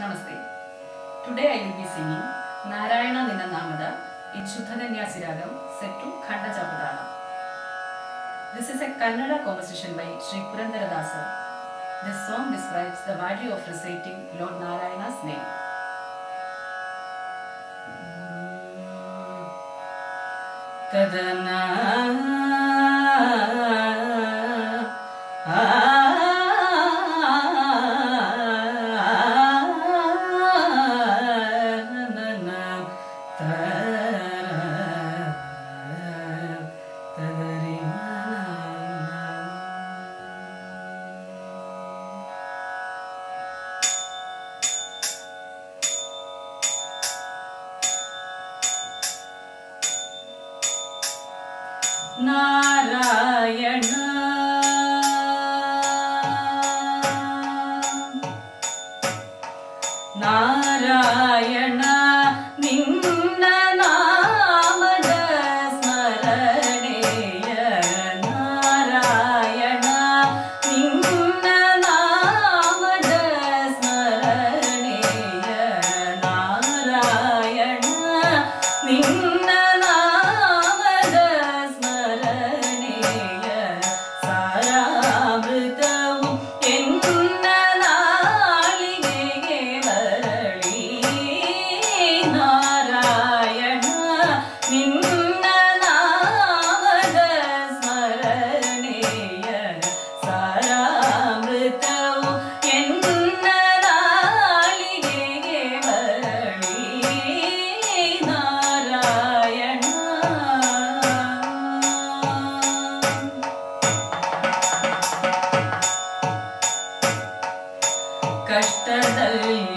Namaste today I will be singing Narayana Ninna Namada in Shuddhadhanyasi ragam set to Khandachapu tala This is a Kannada composition by Sri Purandara Purandaradasa. This song describes the value of reciting Lord Narayana's name. Tadana Narayana Amém.